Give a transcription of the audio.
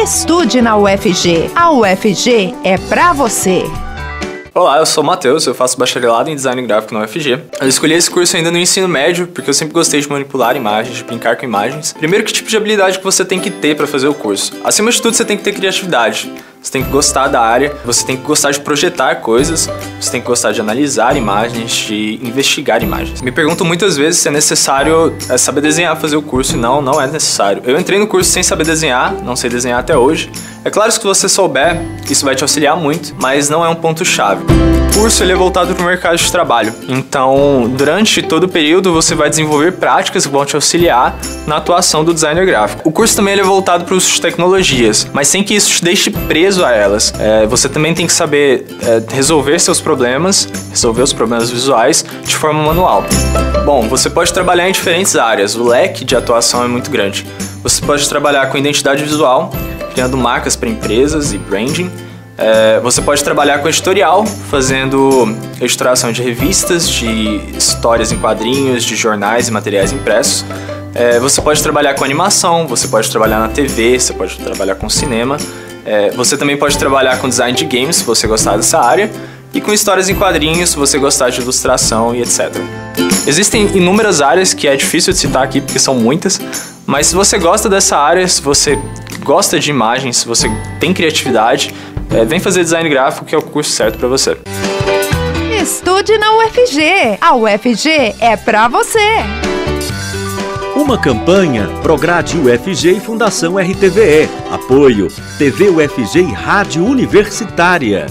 Estude na UFG. A UFG é pra você. Olá, eu sou o Matheus, eu faço bacharelado em design gráfico na UFG. Eu escolhi esse curso ainda no ensino médio porque eu sempre gostei de manipular imagens, de brincar com imagens. Primeiro, que tipo de habilidade que você tem que ter para fazer o curso? Acima de tudo, você tem que ter criatividade. Você tem que gostar da área, você tem que gostar de projetar coisas, você tem que gostar de analisar imagens, de investigar imagens. Me perguntam muitas vezes se é necessário é, saber desenhar fazer o curso e não, não é necessário. Eu entrei no curso sem saber desenhar, não sei desenhar até hoje. É claro que se você souber, isso vai te auxiliar muito, mas não é um ponto-chave. O curso ele é voltado para o mercado de trabalho, então durante todo o período você vai desenvolver práticas que vão te auxiliar na atuação do designer gráfico. O curso também é voltado para os tecnologias, mas sem que isso te deixe preso a elas. É, você também tem que saber é, resolver seus problemas, resolver os problemas visuais de forma manual. Bom, você pode trabalhar em diferentes áreas, o leque de atuação é muito grande. Você pode trabalhar com identidade visual, criando marcas para empresas e branding. É, você pode trabalhar com editorial, fazendo editoração de revistas, de histórias em quadrinhos, de jornais e materiais impressos. É, você pode trabalhar com animação, você pode trabalhar na TV, você pode trabalhar com cinema. É, você também pode trabalhar com design de games, se você gostar dessa área, e com histórias em quadrinhos, se você gostar de ilustração e etc. Existem inúmeras áreas que é difícil de citar aqui porque são muitas, mas se você gosta dessa área, se você gosta de imagens, se você tem criatividade, é, vem fazer design gráfico que é o curso certo para você. Estude na UFG. A UFG é para você. Uma campanha Prograde UFG e Fundação RTVE. Apoio TV UFG e Rádio Universitária.